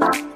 Bye.